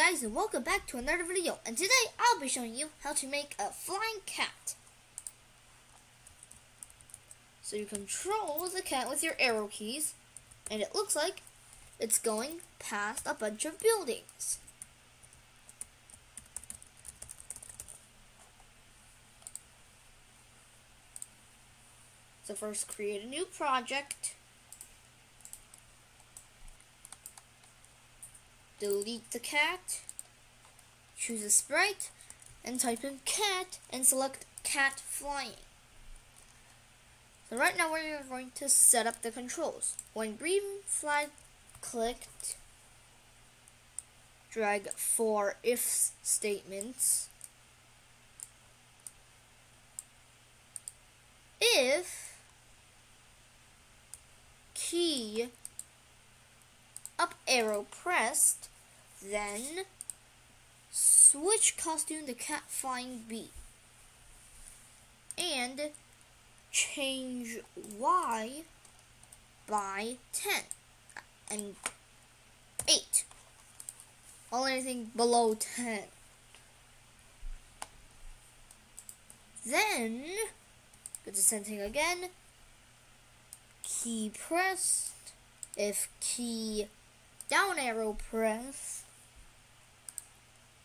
guys and welcome back to another video and today I'll be showing you how to make a flying cat. So you control the cat with your arrow keys and it looks like it's going past a bunch of buildings. So first create a new project. Delete the cat, choose a sprite, and type in cat and select cat flying. So right now we're going to set up the controls. When green flag clicked, drag four if statements. If key up arrow pressed, then switch costume to cat flying B. And change Y by 10 and 8. All anything below 10. Then, go to again. Key pressed. If key down arrow press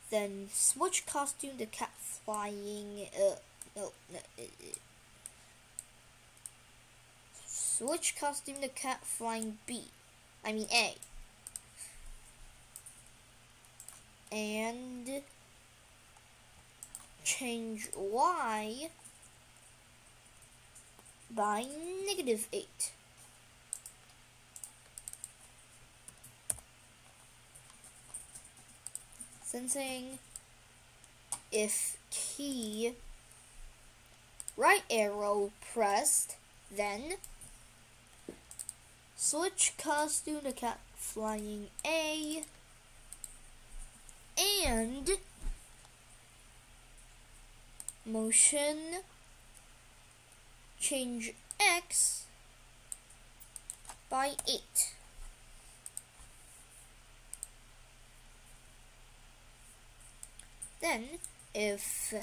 then switch costume to cat flying. Uh, no, no. Uh, switch costume to cat flying B. I mean A. And change Y by negative 8. Sensing if key right arrow pressed, then switch costume to cat flying A and motion change X by 8. Then, if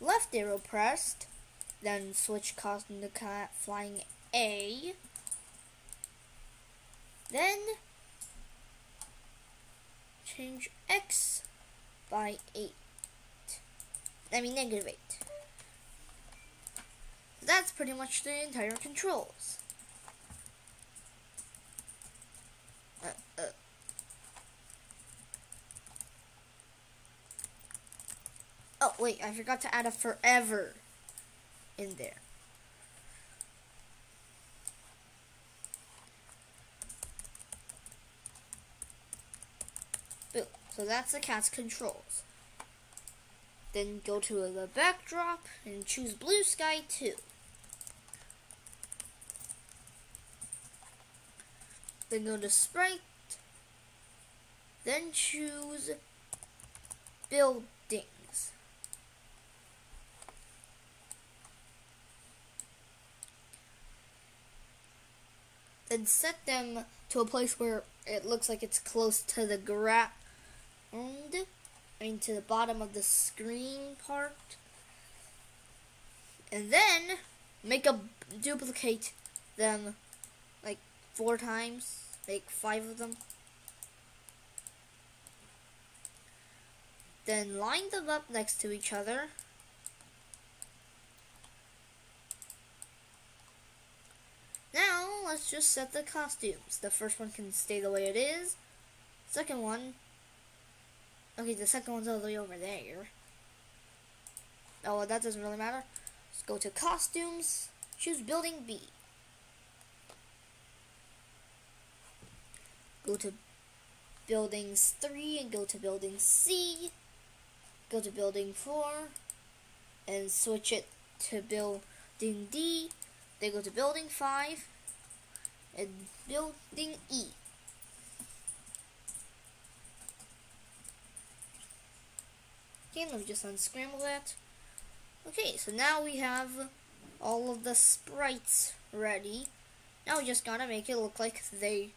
left arrow pressed, then switch costume to cat flying A. Then change X by 8. I mean negative 8. That's pretty much the entire controls. Uh, uh. Oh, wait, I forgot to add a forever in there. Boom. So that's the cat's controls. Then go to the backdrop and choose blue sky 2. Then go to sprite. Then choose buildings. Then set them to a place where it looks like it's close to the ground. Mean, to the bottom of the screen part. And then make a duplicate them like four times, make five of them. Then line them up next to each other. Let's just set the costumes. The first one can stay the way it is. Second one, okay, the second one's all the way over there. Oh, well, that doesn't really matter. Let's go to costumes, choose building B. Go to buildings 3 and go to building C. Go to building 4 and switch it to building D. They go to building 5 and building E. Okay, let me just unscramble that. Okay, so now we have all of the sprites ready. Now we just gotta make it look like they,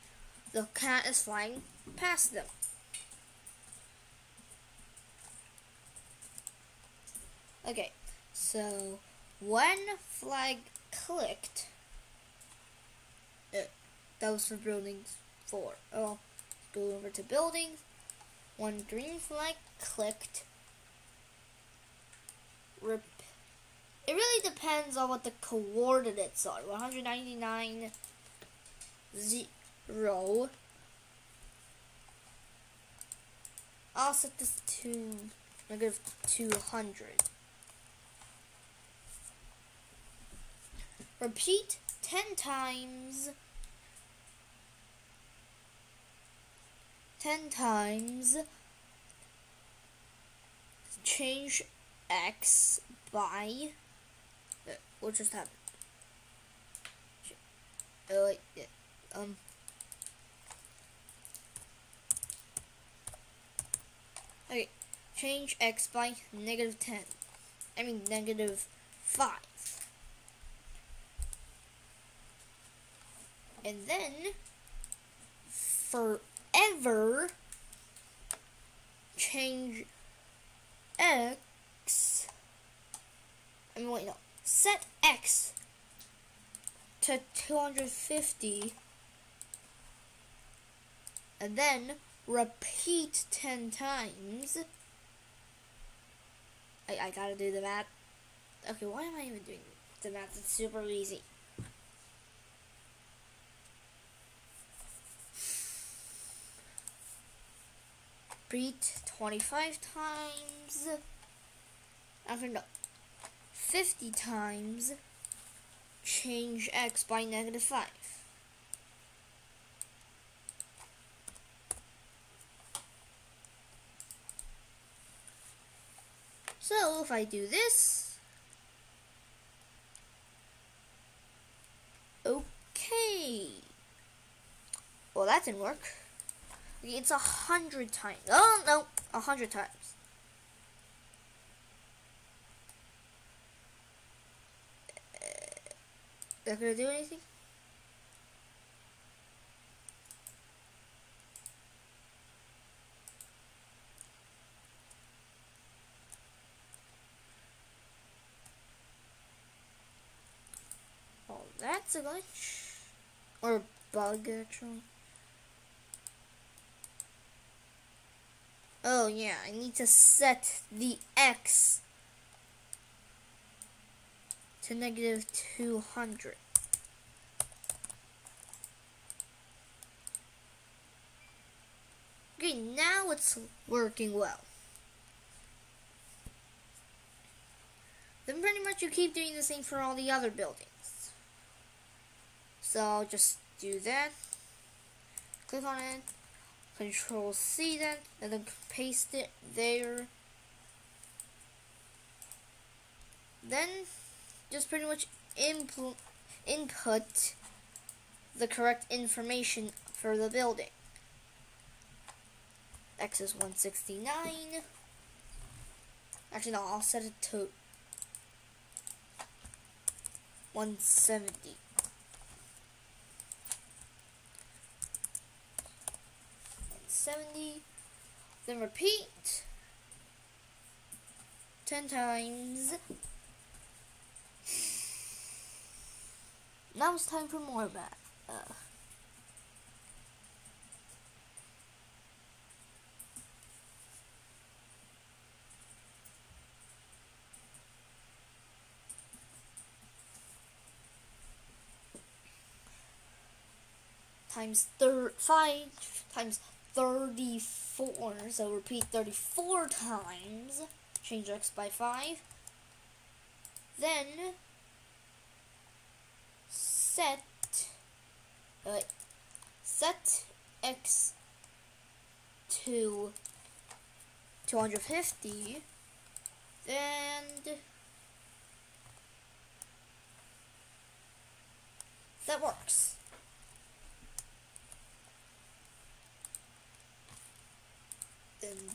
the cat is flying past them. Okay, so one flag clicked, it, that was for buildings four. Oh, go over to buildings. One green flag clicked, rep it really depends on what the coordinates are. 199 0. I'll set this to negative 200. Repeat 10 times. 10 times. Change x by. Uh, what just happened? Uh, yeah, um. Okay, change x by negative 10. I mean negative 5. And then, forever, change x, I mean wait, no, set x to 250 and then repeat 10 times. I, I gotta do the math. Okay, why am I even doing the math? It's super easy. Repeat 25 times. After no, 50 times. Change x by negative 5. So if I do this, okay. Well, that didn't work. It's a hundred times. Oh no, a hundred times. Uh, not gonna do anything? Oh, that's a glitch. Or a bug, actually. Oh, yeah, I need to set the X to negative 200. Okay, now it's working well. Then pretty much you keep doing the same for all the other buildings. So I'll just do that. Click on it. Control C then, and then paste it there. Then just pretty much input input the correct information for the building. X is 169. Actually, no, I'll set it to 170. Seventy, then repeat ten times. Now it's time for more. Uh, times thir 5 times 34 so repeat 34 times change x by 5 then set uh, set x to 250 and that works.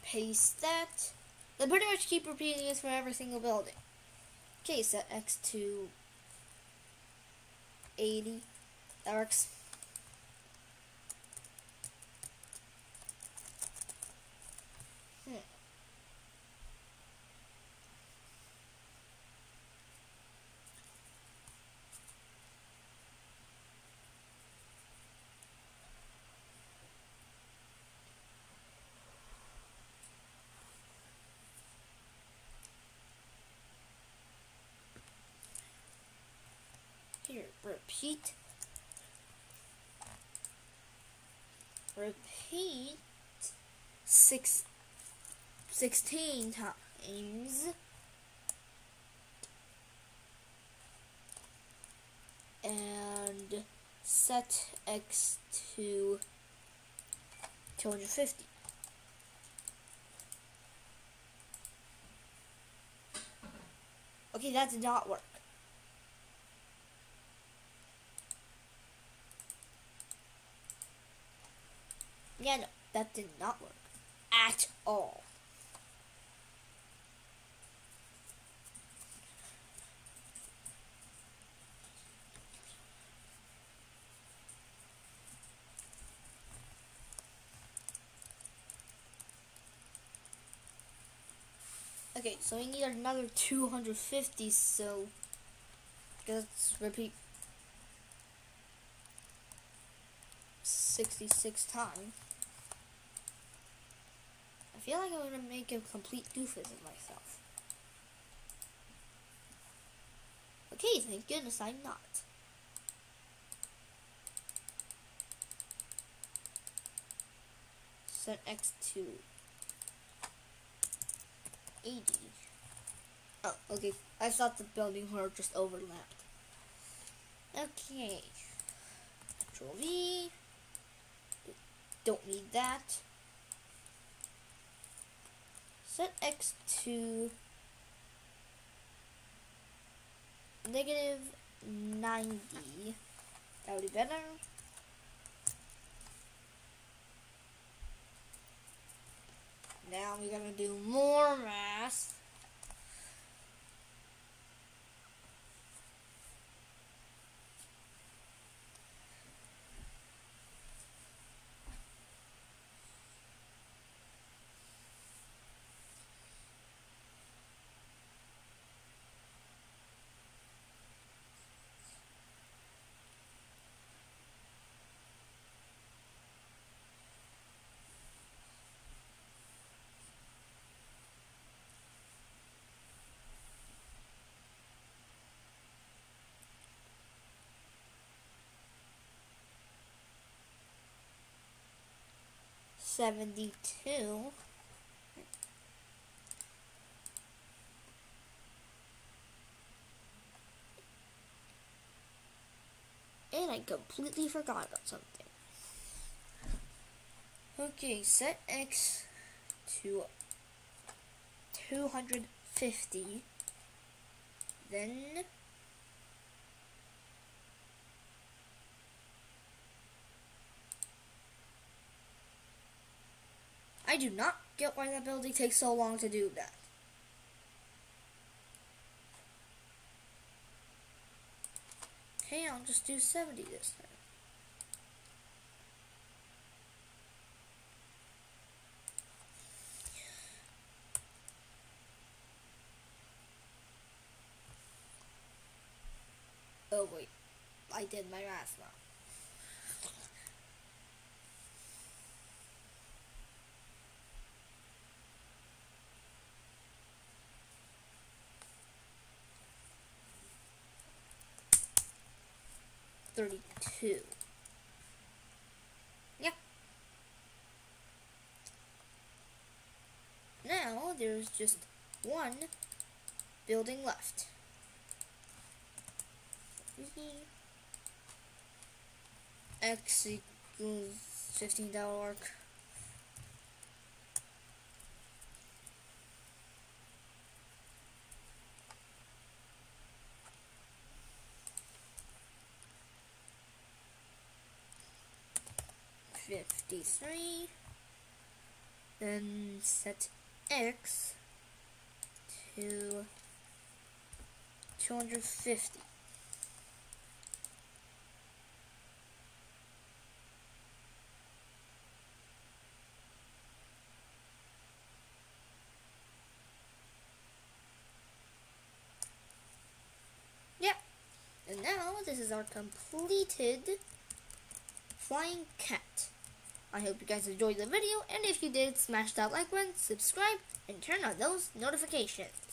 Paste that. Then pretty much keep repeating this for every single building. Okay, set x to 80. That works. Repeat. Repeat six, 16 times. And set x to 250. Okay, that did not work. Yeah, no, that did not work at all. Okay, so we need another 250, so let's repeat 66 times. I feel like I'm gonna make a complete doofus of myself. Okay, thank goodness I'm not. Set X to 80. Oh, okay. I thought the building were just overlapped. Okay. Control V. Don't need that. Set X to negative 90. That would be better. Now we're gonna do more math. Seventy-two. And I completely forgot about something. Okay, set X to 250. Then I do not get why that building takes so long to do that. Okay, I'll just do 70 this time. Oh wait, I did my math wrong. 32. Yeah. Now, there's just one building left. Excuse $15. Fifty-three. Then set X to two hundred fifty. And now this is our completed flying cat. I hope you guys enjoyed the video, and if you did, smash that like button, subscribe, and turn on those notifications.